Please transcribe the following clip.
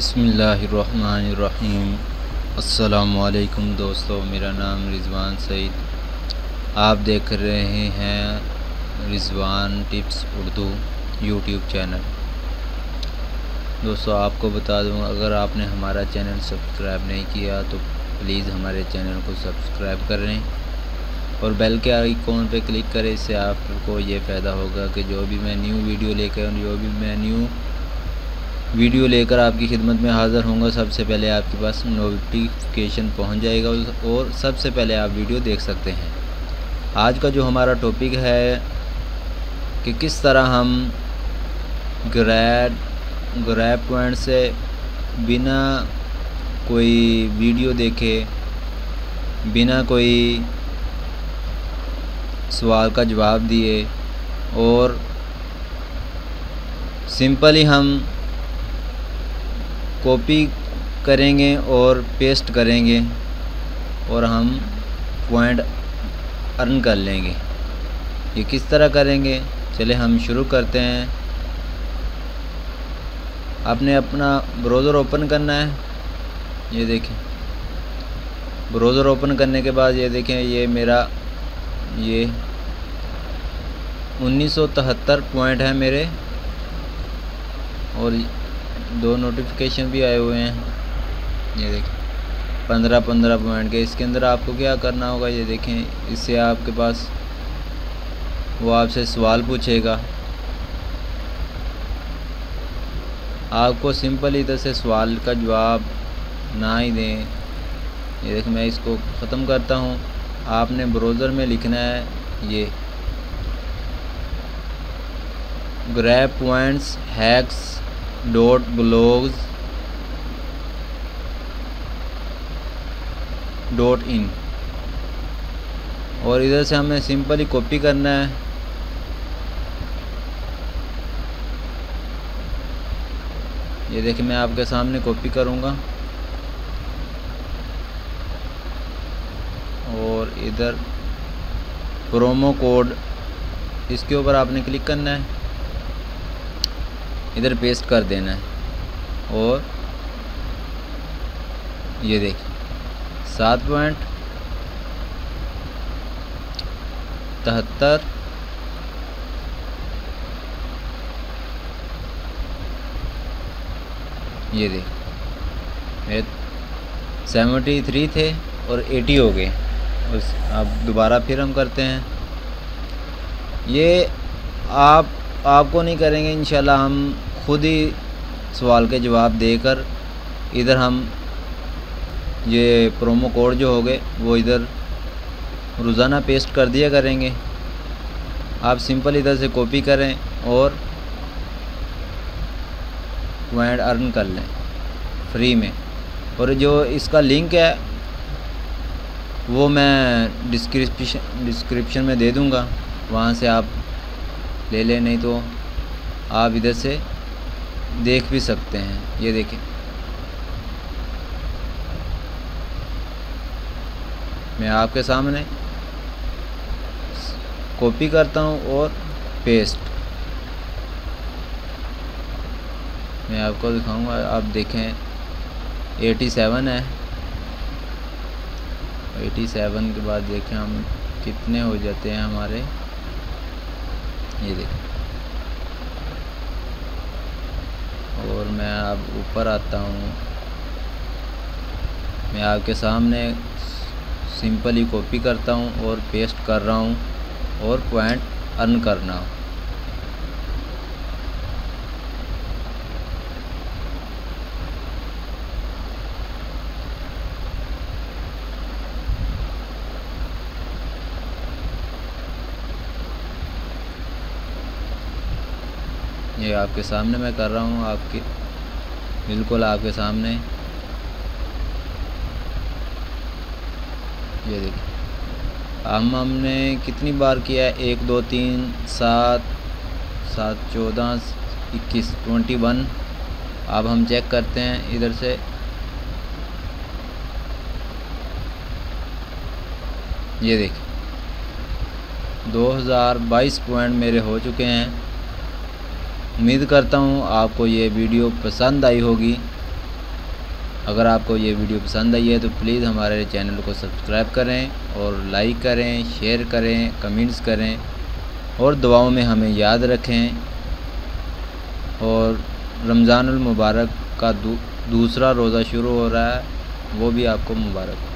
बसमीम असलकुम दोस्तों, मेरा नाम रिजवान सईद। आप देख रहे हैं Rizwan tips Urdu YouTube channel. दोस्तों, आपको बता दूँ, अगर आपने हमारा चैनल सब्सक्राइब नहीं किया तो प्लीज़ हमारे चैनल को सब्सक्राइब कर और बेल के आइकॉन पे क्लिक करें, इससे आपको ये फ़ायदा होगा कि जो भी मैं न्यू वीडियो लेकर जो भी मैं न्यू वीडियो लेकर आपकी खिदमत में हाज़िर होंगे। सबसे पहले आपके पास नोटिफिकेशन पहुँच जाएगा और सबसे पहले आप वीडियो देख सकते हैं। आज का जो हमारा टॉपिक है कि किस तरह हम ग्रैड ग्रैप पॉइंट से बिना कोई वीडियो देखे, बिना कोई सवाल का जवाब दिए और सिंपली हम कॉपी करेंगे और पेस्ट करेंगे और हम पॉइंट अर्न कर लेंगे। ये किस तरह करेंगे? चले हम शुरू करते हैं। आपने अपना ब्राउज़र ओपन करना है। ये देखें। ब्राउज़र ओपन करने के बाद ये देखें, ये मेरा, ये उन्नीस सौ तिहत्तर पॉइंट है मेरे। और दो नोटिफिकेशन भी आए हुए हैं। ये देखें पंद्रह पंद्रह पॉइंट के, इसके अंदर आपको क्या करना होगा, ये देखें, इससे आपके पास वो आपसे सवाल पूछेगा। आपको सिंपल इधर से सवाल का जवाब ना ही दें। ये देखें, मैं इसको ख़त्म करता हूँ। आपने ब्राउज़र में लिखना है ये। Grab points hacks dot blogs dot in और इधर से हमें सिंपली कॉपी करना है। ये देखिए मैं आपके सामने कॉपी करूँगा। और इधर प्रोमो कोड इसके ऊपर आपने क्लिक करना है। इधर पेस्ट कर देना है। और ये देखिए, सात पॉइंट तहत्तर ये देख सेवेंटी थ्री थे और एटी हो गए। उस, अब दोबारा फिर हम करते हैं। ये आप आपको नहीं करेंगे इन हम खुद ही सवाल के जवाब देकर इधर हम ये प्रोमो कोड जो हो गए, वो इधर रोज़ाना पेस्ट कर दिया करेंगे। आप सिंपल इधर से कॉपी करें और पॉइंट अर्न कर लें फ्री में। और जो इसका लिंक है, वो मैं डिस्क्रिप्शन डिस्क्रिप्शन में दे दूँगा, वहाँ से आप ले लें, नहीं तो आप इधर से देख भी सकते हैं। ये देखें। मैं आपके सामने कॉपी करता हूँ और पेस्ट। मैं आपको दिखाऊँगा, आप देखें 87 है। 87 के बाद देखें हम कितने हो जाते हैं हमारे। ये देखें। और मैं अब ऊपर आता हूँ। मैं आपके सामने सिंपली कॉपी करता हूँ और पेस्ट कर रहा हूँ और पॉइंट अर्न करना। ये आपके सामने मैं कर रहा हूँ, आपके बिल्कुल आपके सामने। ये देखिए, हम हमने कितनी बार किया है? एक, दो, तीन, सात सात, चौदह, इक्कीस ट्वेंटी वन अब हम चेक करते हैं इधर से। ये देखिए 2022 पॉइंट मेरे हो चुके हैं। उम्मीद करता हूँ आपको ये वीडियो पसंद आई होगी। अगर आपको ये वीडियो पसंद आई है तो प्लीज़ हमारे चैनल को सब्सक्राइब करें और लाइक करें शेयर करें कमेंट्स करें और दुआओं में हमें याद रखें। और रमज़ानुल मुबारक का दू, दूसरा रोज़ा शुरू हो रहा है वो भी आपको मुबारक